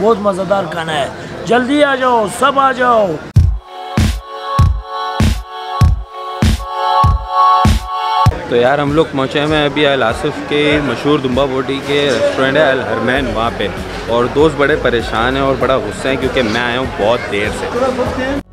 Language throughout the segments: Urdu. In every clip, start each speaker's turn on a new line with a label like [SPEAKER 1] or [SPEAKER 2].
[SPEAKER 1] بہت مزیدار کھانا ہے۔ جلدی آ جاؤ، سب آ جاؤ۔
[SPEAKER 2] تو یار ہم لوگ پہنچے ہیں ابھی ال آصف کے مشہور دمبا بوٹی کے ریسٹورینٹ ہے الحرمین وہاں پہ۔ اور دوست بڑے پریشان ہیں اور بڑا غصہ ہیں کیونکہ میں آیا ہوں بہت دیر سے۔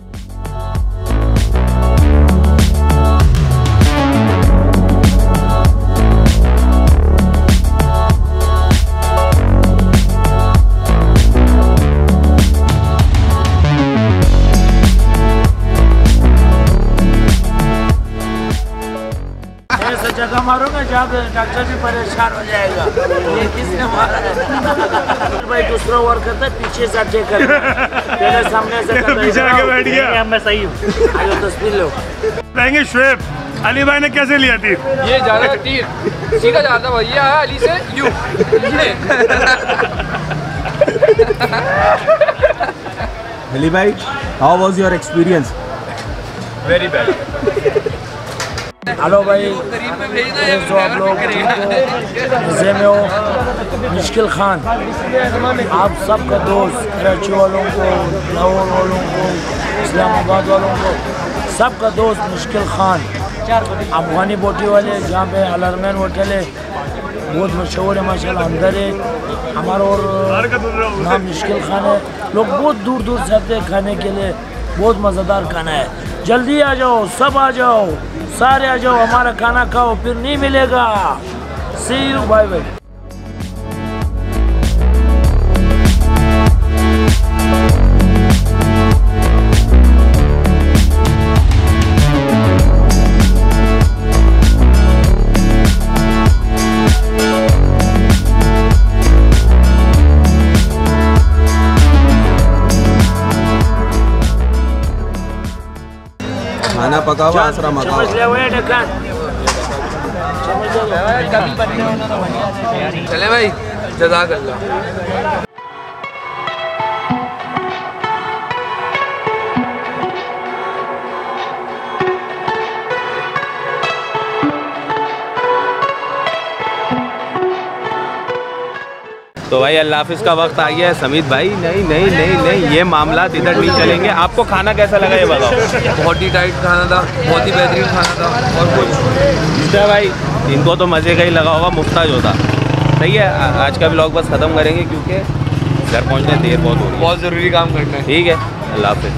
[SPEAKER 1] ایسا جگہ مارو گا جہاں پہ ڈاکٹر بھی پریشان ہو جائے گا۔ یہ کس نے مارا ہے؟ بھائی دوسرا اوور کرتا ہے پیچھے سے اٹیک کرتا ہے پہلے سامنے سے کرتا ہے
[SPEAKER 3] پیچھے آگے بیٹھ گیا۔
[SPEAKER 1] میں صحیح ہوں۔ آئیو تصویر لو۔
[SPEAKER 3] کہیں گے شعیب۔ علی بھائی نے کیسے لیا تھی؟
[SPEAKER 4] یہ جا رہا تیر سیدھا جاتا بھائی۔ یہ آیا علی سے یوں۔
[SPEAKER 5] علی بھائی how was your experience
[SPEAKER 2] very bad
[SPEAKER 1] hello بھائی جو آپ لوگ مزے میں ہو، مشکل خان، آپ سب کا دوست، کراچی والوں کو، لاہور والوں کو، اسلام آباد والوں کو، سب کا دوست مشکل خان۔ افغانی بوٹی والے، جہاں پہ الرمین ہوٹل ہے، بہت مشہور ہے ماشاء اللہ اندر ہے۔ ہمارا اور نام مشکل خان ہے۔ لوگ بہت دور دور سے آتے ہیں کھانے کے لیے، بہت مزیدار کھانا ہے۔ جلدی آ جاؤ، سب آ جاؤ۔ سارے آ جاؤ ہمارا کھانا کھاؤ پھر نہیں ملے گا۔ سی یو بائی بائی
[SPEAKER 5] کھانا پکا ہوا آسرا مکا
[SPEAKER 1] ڈکن
[SPEAKER 4] چلے بھائی جزاک اللہ۔
[SPEAKER 2] تو بھائی اللہ حافظ کا وقت آ گیا ہے۔ سمیت بھائی نہیں نہیں نہیں نہیں یہ معاملات ادھر نہیں چلیں گے۔ آپ کو کھانا کیسا لگا یہ بتاؤ؟
[SPEAKER 4] بہت ہی ٹائٹ کھانا تھا بہت ہی بہترین کھانا تھا اور کچھ۔
[SPEAKER 2] بھائی ان کو تو مزے کا ہی لگا ہوگا مفتاج ہوتا۔ صحیح ہے آج کا بلاگ بس ختم کریں گے کیونکہ گھر پہنچنے دیر بہت ہو رہی ہے۔
[SPEAKER 4] بہت ضروری کام کرنا ہے
[SPEAKER 2] ٹھیک ہے اللہ حافظ۔